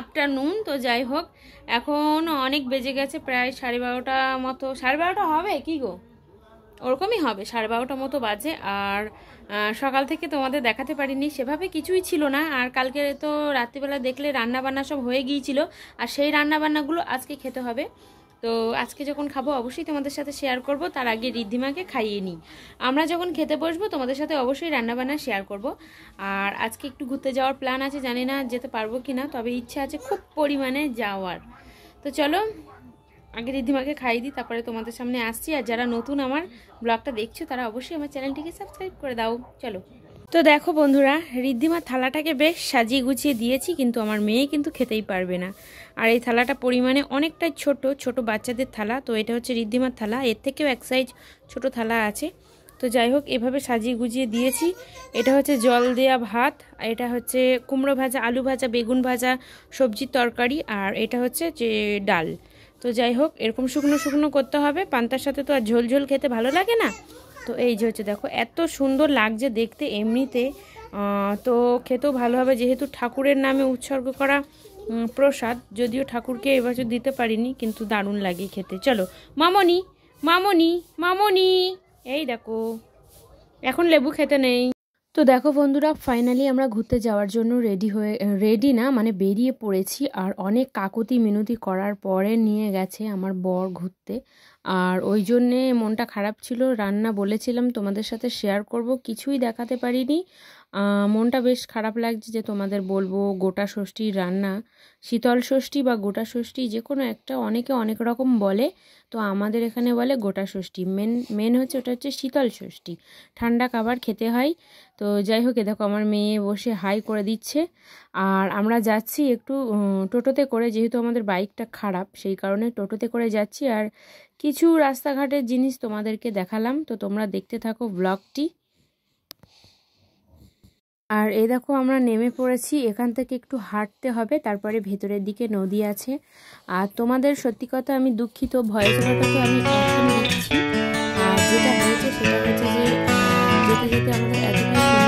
Afternoon তো যাই হোক, এখন অনেক বেজে গেছে, প্রায় সাড়ে বারোটা মতো। সাড়ে বারোটা হবে? কি গো? ওরকমই হবে, সাড়ে বারোটা মতো বাজে। আর সকাল থেকে তোমাদের দেখাতে পারিনি, সেভাবে কিছুই ছিল না। আর কালকে তো রাত্রিবেলা দেখলে রান্না বান্না সব হয়ে গিয়েছিল। আর সেই রান্না বান্নাগুলো আজকে খেতে হবে। তো আজকে যখন খাব, অবশ্যই তোমাদের সাথে শেয়ার করব। তার আগে রিদ্ধিমাকে খাইয়ে নিই। আমরা যখন খেতে বসবো, তোমাদের সাথে অবশ্যই রান্নাবান্না শেয়ার করব। আর আজকে একটু ঘুরতে যাওয়ার প্ল্যান আছে, জানি না যেতে পারব কি না তবে ইচ্ছা আছে খুব পরিমাণে যাওয়ার। তো চলো, আগে রিদ্ধিমাকে খাইয়ে দিই, তারপরে তোমাদের সামনে আসছি। আর যারা নতুন আমার ব্লগটা দেখছ, তারা অবশ্যই আমার চ্যানেলটিকে সাবস্ক্রাইব করে দাও। চলো। তো দেখো বন্ধুরা, রিদ্ধিমার থালাটাকে বেশ সাজিয়ে গুছিয়ে দিয়েছি, কিন্তু আমার মেয়ে কিন্তু খেতেই পারবে না। আর এই থালাটা পরিমাণে অনেকটাই ছোট ছোট বাচ্চাদের থালা, তো এটা হচ্ছে রিদ্ধিমার থালা। এর থেকেও এক সাইজ ছোট থালা আছে। তো যাই হোক, এভাবে সাজিয়ে গুজিয়ে দিয়েছি। এটা হচ্ছে জল দেয়া ভাত, এটা হচ্ছে কুমড়ো ভাজা, আলু ভাজা, বেগুন ভাজা, সবজির তরকারি, আর এটা হচ্ছে যে ডাল। তো যাই হোক, এরকম শুকনো শুকনো করতে হবে। পান্তার সাথে তো আর ঝোল ঝোল খেতে ভালো লাগে না। তো এই যে হচ্ছে, দেখো, এত সুন্দর লাগছে দেখতে এমনিতে। তো খেতেও ভালো হবে, যেহেতু ঠাকুরের নামে উৎসর্গ করা প্রসাদ, যদিও ঠাকুরকে এবছর দিতে পারিনি, কিন্তু দারুণ লাগে খেতে। চলো, মামনি মামনি মামনি। এই দেখো, এখন লেবু খেতে নেই। তো দেখো বন্ধুরা ফাইনালি আমরা ঘুরতে যাওয়ার জন্য রেডি হয়ে রেডি না মানে বেরিয়ে পড়েছি, আর অনেক কাকুতি মিনতি করার পরে নিয়ে গেছে আমার বর ঘুরতে। আর ওই জন্যে মনটা খারাপ ছিল। রান্না বলেছিলাম তোমাদের সাথে শেয়ার করব, কিছুই দেখাতে পারিনি। মনটা বেশ খারাপ লাগছে যে তোমাদের বলব গোটা ষষ্ঠীর রান্না। শীতল ষষ্ঠী বা গোটা ষষ্ঠী যে কোনো একটা অনেকে অনেক রকম বলে, তো আমাদের এখানে বলে গোটা ষষ্ঠী। মেন মেন হচ্ছে ওটা হচ্ছে শীতল ষষ্ঠী। ঠান্ডা খাবার খেতে হয়। তো যাই হোক, এ দেখো আমার মেয়ে বসে হাই করে দিচ্ছে। আর আমরা যাচ্ছি একটু টোটোতে করে, যেহেতু আমাদের বাইকটা খারাপ, সেই কারণে টোটোতে করে যাচ্ছি। আর কিছু রাস্তাঘাটের জিনিস তোমাদেরকে দেখালাম, তো তোমরা দেখতে থাকো ব্লগটি। আর এই দেখো, আমরা নেমে পড়েছি। এখান থেকে একটু হাঁটতে হবে, তারপরে ভেতরের দিকে নদী আছে। আর তোমাদের সত্যি কথা, আমি দুঃখিত ভয়েস ওভারটাকে আমি আর যেটা হয়েছে, সেটা হচ্ছে যে, যেতে যেতে আমাদের এতটাই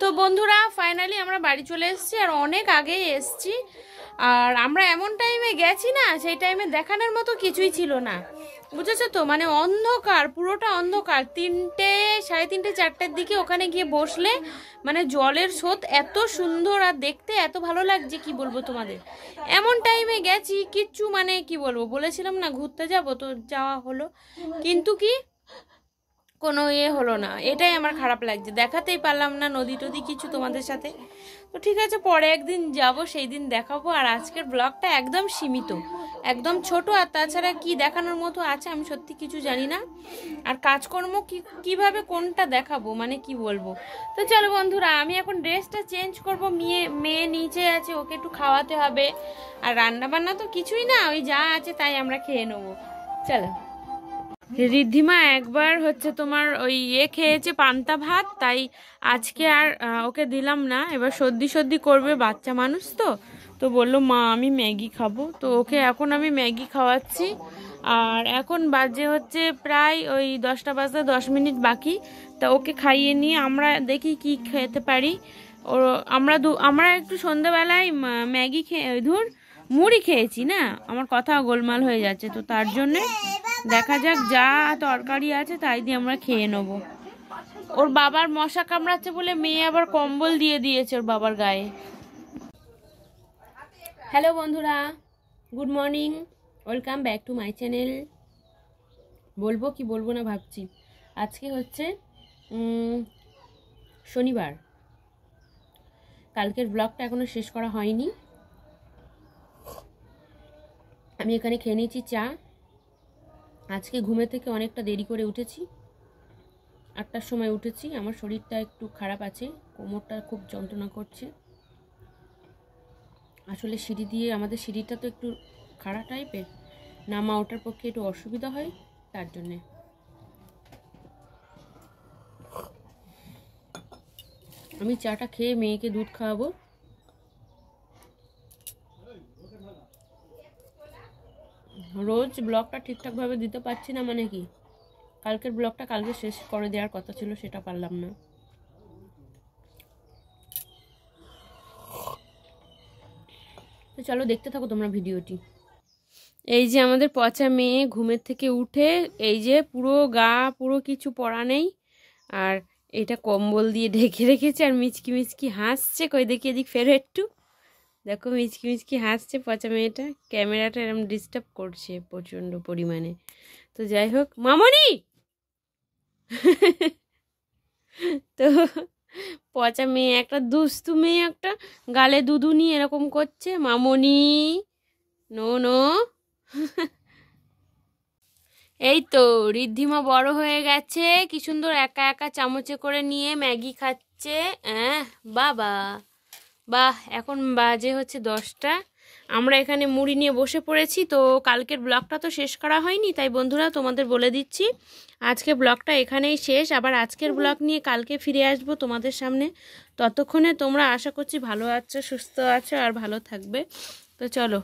তো বন্ধুরা ফাইনালি আমরা বাড়ি চলে এসেছি আর অনেক আগেই এসেছি। আর আমরা এমন টাইমে গেছি না, সেই টাইমে দেখানোর মতো কিছুই ছিল না। বুঝেছ তো? মানে অন্ধকার, পুরোটা অন্ধকার। তিনটে, সাড়ে তিনটে, চারটের দিকে ওখানে গিয়ে বসলে মানে জলের স্রোত এত সুন্দর আর দেখতে এত ভালো লাগছে, কি বলব তোমাদের? এমন টাইমে গেছি, কিচ্ছু মানে কি বলব? বলেছিলাম না, ঘুরতে যাব তো যাওয়া হলো। কিন্তু কি? কোনো ইয়ে হলো না। এটাই আমার খারাপ লাগছে। দেখাতেই পারলাম না নদী টদি কিছু তোমাদের সাথে। তো ঠিক আছে, পরে একদিন যাব সেই দিন দেখাবো। আর আজকের ব্লগটা একদম সীমিত, একদম ছোট। আর তাছাড়া কি দেখানোর মতো আছে আমি সত্যি কিছু জানি না। আর কাজকর্ম কি, কীভাবে কোনটা দেখাবো মানে কি বলব? তো চলো বন্ধুরা, আমি এখন ড্রেসটা চেঞ্জ করব। মেয়ে মেয়ে নিচে আছে, ওকে একটু খাওয়াতে হবে। আর রান্না বান্না তো কিছুই না, ওই যা আছে তাই আমরা খেয়ে নেব। চলো। রিদ্ধিমা, একবার হচ্ছে তোমার ওই ইয়ে খেয়েছে পান্তা ভাত, তাই আজকে আর ওকে দিলাম না। এবার সর্দি সর্দি করবে বাচ্চা মানুষ তো। তো বলল, মা, আমি ম্যাগি খাব। তো ওকে এখন আমি ম্যাগি খাওয়াচ্ছি। আর এখন বাজে হচ্ছে প্রায় ওই দশটা বাজতে দশ মিনিট বাকি। তা ওকে খাইয়ে নিয়ে আমরা দেখি কি খেতে পারি। ও, আমরা দু, আমরা একটু সন্ধ্যাবেলায় ম্যাগি খেয়ে, ধুর, মুড়ি খেয়েছি না? আমার কথা গোলমাল হয়ে যাচ্ছে তো তার জন্যে। দেখা যাক যা তরকারি আছে তাই দিয়ে আমরা খেয়ে নেব। ওর বাবার মশা কামড়াচ্ছে বলে মেয়ে আবার কম্বল দিয়ে দিয়েছে ওর বাবার গায়ে। হ্যালো বন্ধুরা, good morning, welcome back to my channel. বলব কি বলব না ভাবছি। আজকে হচ্ছে শনিবার। কালকের ব্লগটা এখনও শেষ করা হয়নি। আমি এখানে খেয়ে নিয়েছি চা। আজকে ঘুমে থেকে অনেকটা দেরি করে উঠেছি। আটটার সময় উঠেছি। আমার শরীরটা একটু খারাপ আছে। কোমরটা খুব যন্ত্রণা করছে। আসলে সিঁড়ি দিয়ে, আমাদের সিঁড়িটা তো একটু খাড়া টাইপের। নামা ওঠার পক্ষে একটু অসুবিধা হয়, তার জন্যে। আমি চাটা খেয়ে মেয়েকে দুধ খাওয়াবো। রোজ ব্লগটা ঠিকঠাকভাবে দিতে পারছি না মানে কি? কালকের ব্লগটা কালকে শেষ করে দেওয়ার কথা ছিল, সেটা পারলাম না। তো চলো দেখতে থাকো তোমরা ভিডিওটি। এই যে আমাদের পচা মেয়ে ঘুমের থেকে উঠে, এই যে পুরো গা, পুরো কিছু পড়া নেই, আর এটা কম্বল দিয়ে ঢেকে রেখেছে, আর মিচকি মিচকি হাসছে। কই দেখি এদিক ফেরো একটু। দেখো মিচকি মিচকি হাসছে, পচা মেয়েটা। ক্যামেরাটা এরকম ডিস্টার্ব করছে প্রচণ্ড পরিমাণে। তো যাই হোক, মামনি! তো পচা মেয়ে, একটা দুস্তু মেয়ে, একটা গালে দুধু নিয়ে এরকম করছে। মামনি! No no. এই তো ঋদ্ধিমা বড় হয়ে গেছে। কি সুন্দর একা একা চামচে করে নিয়ে ম্যাগি খাচ্ছে। বাবা। বাহ, এখন বাজে হচ্ছে দশটা। আমরা এখানে মুড়ি নিয়ে বসে পড়েছি, তো কালকের ব্লগটা তো শেষ করা হয়নি, তাই বন্ধুরা তোমাদের বলে দিচ্ছি, আজকে ব্লগটা এখানেই শেষ। আবার আজকের ব্লগ নিয়ে কালকে ফিরে আসব তোমাদের সামনে। ততক্ষণে তোমরা আশা করছি ভালো আছো, সুস্থ আছো, আর ভালো থাকবে। তো চলো।